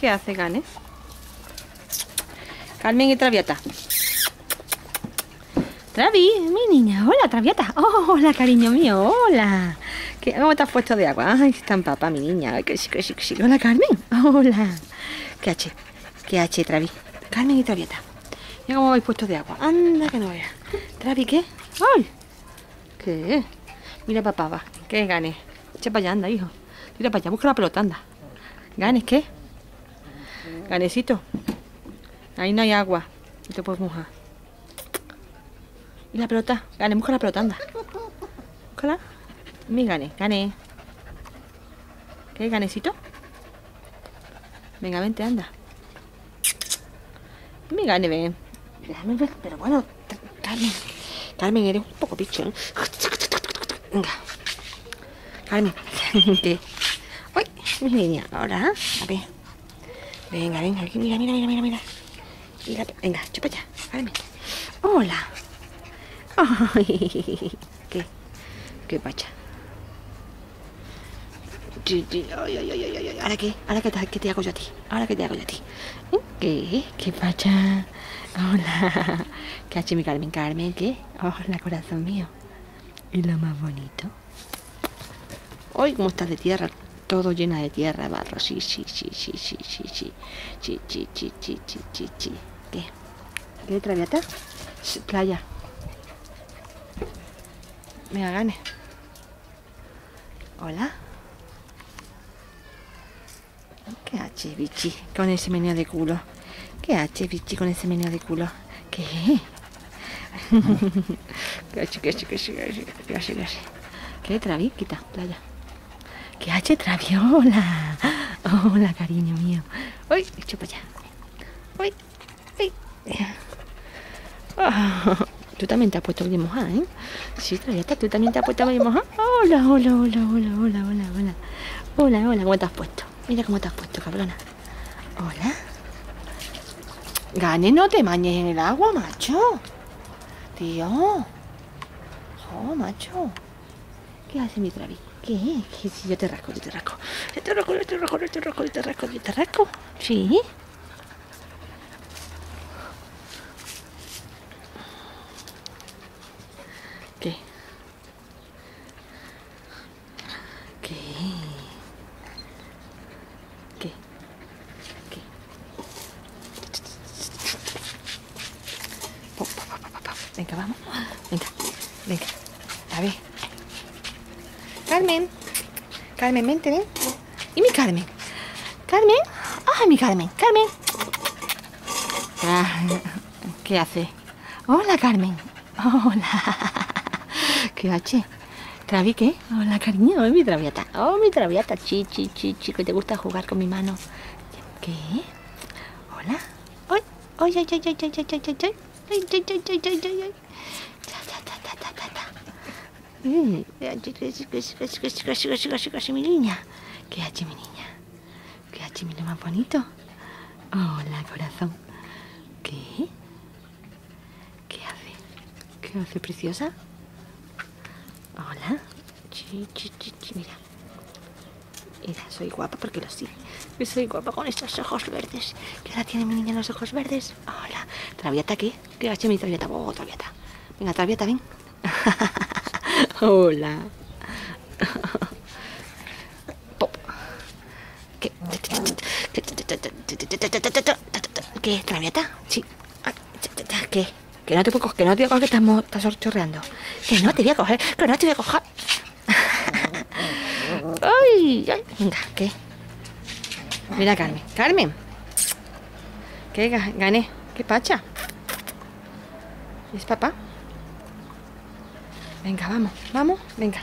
¿Qué hace Gane? Carmen y Traviata. Travi, mi niña. Hola, Traviata. hola, cariño mío. Hola. ¿Qué, ¿Cómo te has puesto de agua? Ay, está papá, mi niña. Ay, que sí, que sí, que sí. Hola, Carmen. Hola. ¿Qué H? ¿Qué H, Travi? Carmen y Traviata. Mira cómo habéis puesto de agua. Anda, que no veas. Travi, ¿qué? ¡Ay! ¿Qué? Mira, papá, va. ¿Qué ganes? Echa para allá, anda, hijo. Tira para allá, busca la pelota, anda. ¿Ganes qué? Ganecito. Ahí no hay agua. No te puedes mojar. ¿Y la pelota? Gane, busca la pelota, anda. Búscala. Mi gane, gane. ¿Qué, ganecito? Venga, vente, anda. Mi gane, ven. Pero bueno, Carmen. Carmen, eres un poco bicho, ¿eh? Venga. Carmen, ¿qué? Uy, mi niña, ahora, a ver. Venga, venga, aquí, mira, mira, mira, mira, mira. Mira, venga, chupa ya, Carmen. Hola. Ay, ¿Qué? ¿Qué pacha? ¿Ahora qué? ¿Ahora qué te, hago yo a ti? ¿Ahora qué te hago yo a ti? ¿Eh? ¿Qué? ¿Qué pacha? Hola. ¿Qué ha hecho mi Carmen? Carmen, ¿qué? Hola, corazón mío. ¿Y lo más bonito? Hoy, ¿cómo estás de tierra? Todo llena de tierra, barro. Sí, sí, sí, sí, sí, sí, sí. Sí, sí, sí, sí, sí, sí. ¿Qué? ¿Qué traviata? Playa. Me gane. Hola. ¿Qué hace, bichi, con ese meneo de culo? ¿Qué hace, bichi, con ese meneo de culo? ¿Qué? ¿Qué hace, qué hace, qué hace, qué hace, qué playa. ¿Qué hace, travi? Hola. Cariño mío. Uy, para allá. Uy, uy. Ah, Tú también te has puesto bien mojada, ¿eh? Sí, Traviata, tú también te has puesto bien mojada. Hola, hola, hola, hola, hola, hola, hola. Hola, hola, ¿cómo te has puesto? Mira cómo te has puesto, cabrona. Hola. Gane, no te bañes en el agua, macho. Tío. Oh, macho. ¿Qué hace mi Travi? ¿Qué? Si yo te rasco, yo te rasco. Yo te rasco, yo te rasco, yo te rasco, yo te rasco, te rasco. ¿Sí? ¿Qué? ¿Qué? ¿Qué? ¿Qué? Venga, vamos. Venga, venga. A ver. Carmen. Carmen, vente, ven. ¿Y mi Carmen? Carmen. ¡Ay, mi Carmen! Carmen. Ah, ¿Qué hace? Hola, Carmen. Hola. ¿Qué hace? ¿Travi qué? Hola, cariño. Oh, mi traviata. Oh, mi traviata. Chi, chi, chi, chi. Que te gusta jugar con mi mano. ¿Qué? Hola. ¡Ay! ¡Ay, ay, ay, ay, ay, ay, ay, ay! ¡Ay, ay, ay, ay, ay, ay, ay! Mi niña. ¿Qué hace, mi niña? ¿Qué hace, mi más bonito? Hola, corazón. ¿Qué? ¿Qué hace? ¿Qué hace, preciosa? Hola. Chi, chi, chi, mira. Mira, soy guapa porque lo sí. Soy guapa con estos ojos verdes. ¿Qué edad tiene mi niña los ojos verdes? Hola. ¿Traviata qué? ¿Qué hace mi traviata? Oh, traviata. Venga, traviata, ven. Hola. Pop. ¿Qué? ¿Qué? ¿Traviata? Sí. ¿Qué? Que no te puedo coger, que no te voy a coger, que estás, estás chorreando. Que no te voy a coger, que no te voy a coger. ay, ay. Venga, ¿qué? Mira, Carmen. Carmen. ¿Qué? Ga- Gané. ¿Qué pacha? ¿Es papá? Venga, vamos, vamos, venga.